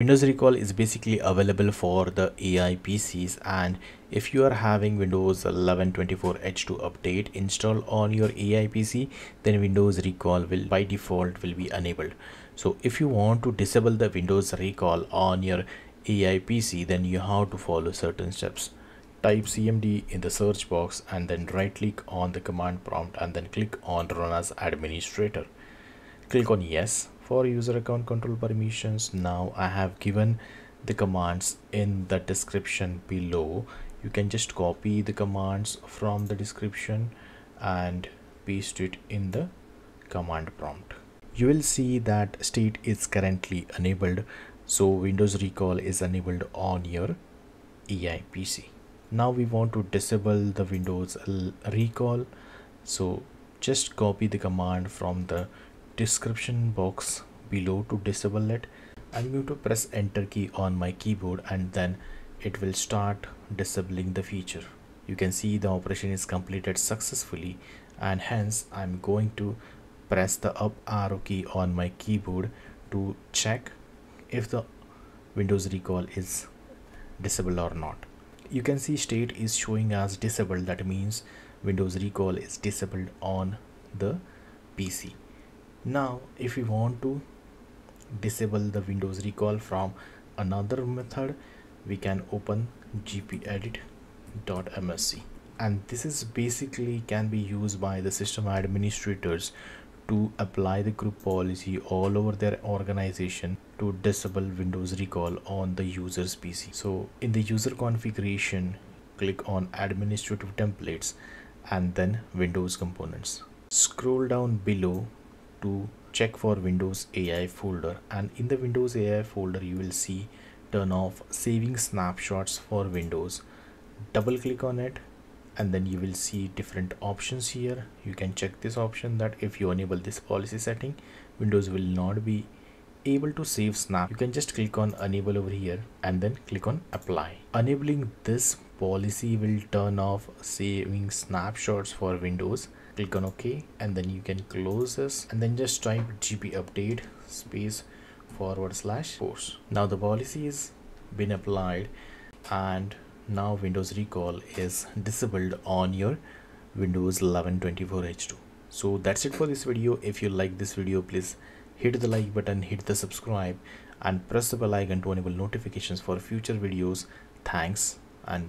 Windows Recall is basically available for the AI PCs and if you are having Windows 11 24H2 update installed on your AI PC then Windows Recall will by default will be enabled. So if you want to disable the Windows Recall on your AI PC then you have to follow certain steps. Type CMD in the search box and then right click on the command prompt and then click on run as administrator. Click on yes for user account control permissions now i have given the commands in the description below. You can just copy the commands from the description and paste it in the command prompt. You will see that state is currently enabled so windows recall is enabled on your ai pc now we want to disable the windows recall so just copy the command from the description box below to disable it I'm going to press enter key on my keyboard and then it will start disabling the feature. You can see the operation is completed successfully and hence I'm going to press the up arrow key on my keyboard to check if the Windows recall is disabled or not. You can see state is showing as disabled that means Windows recall is disabled on the PC now if we want to disable the windows recall from another method we can open gpedit.msc and this is basically can be used by the system administrators to apply the group policy all over their organization to disable windows recall on the user's pc so in the user configuration click on administrative templates and then windows components. Scroll down below to check for Windows AI folder. And in the Windows AI folder you will see turn off saving snapshots for Windows. Double click on it and then you will see different options here. You can check this option that if you enable this policy setting Windows will not be able to save snap you can just click on enable over here and then click on apply. Enabling this policy will turn off saving snapshots for windows. Click on ok and then you can close this and then just type gp update space forward slash force. Now the policy is been applied and now windows recall is disabled on your windows 11 24 h2 so that's it for this video. If you like this video please hit the like button hit the subscribe and press the bell icon to enable notifications for future videos. Thanks and